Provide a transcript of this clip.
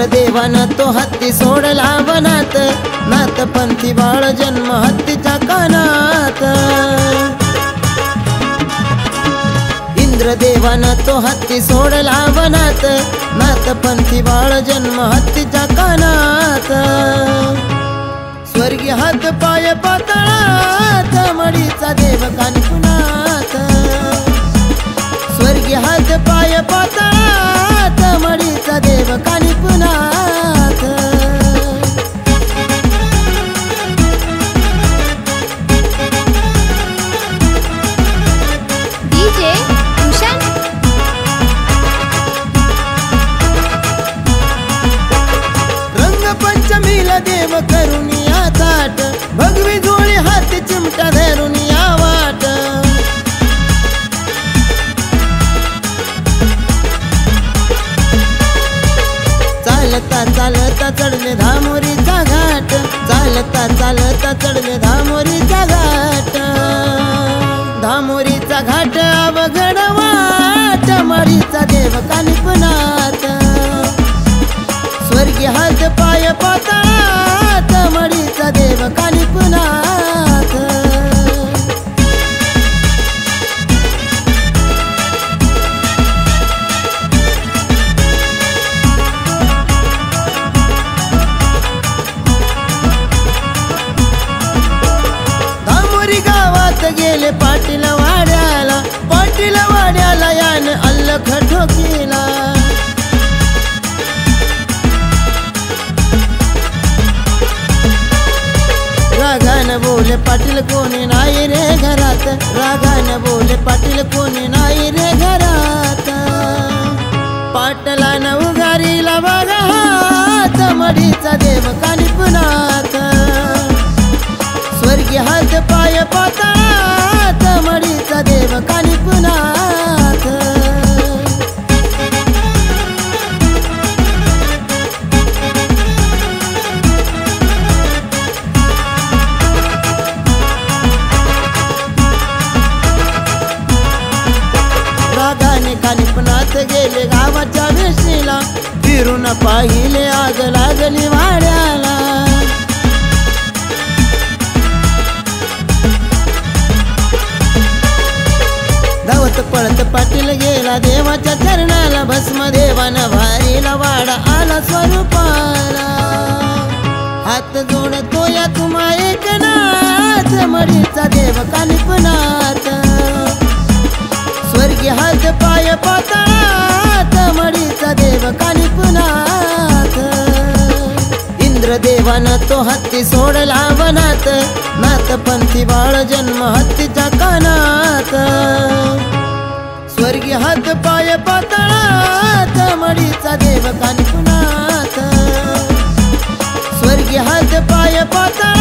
इंद्रदेवानं तो हत्ती सोडला वनात. नात पंथी बाळ जन्म हत्तीच्या कानात. इंद्रदेवानं तो हत्ती सोडला वनात. नात पंथी बाळ जन्म हत्तीच्या कानात. स्वर्गीय हात पाय पातळात. या देव करुनिया ताट भगवी जोळी हाती चिमटा धरुनिया वाट. चालता चालता चढले धामोरीचा घाट. चालता चालता चढले गेले पाटील वाड्याला पाटील वाड्याला यान अल्लख ठोकीला. रागान बोले पाटील कोणी नाही रे घरात रागान बोले पाटील कोणी नाही रे घरात. रागाने कानिपनाथ गेले गावाच्या वेशीला. फिरून पाहिले आग लागली वाड्याला. धावत पळत पाटील गेला देवाच्या चरणाला. भस्म देवानं भारीला वाडा आला स्वरूपाला. हात जोडतो या तुम्हा एक नाथ मडीचा देव कानी हात पाय मडीचा देव कानिपनाथ इंद्रदेवानं तो हत्ती सोडला वनात नात पंथी बाळ जन्म हत्तीच्या कानात. स्वर्गी हात पाय पातळात मडीचा देव काणीकुनात स्वर्गी हात पाय पातळा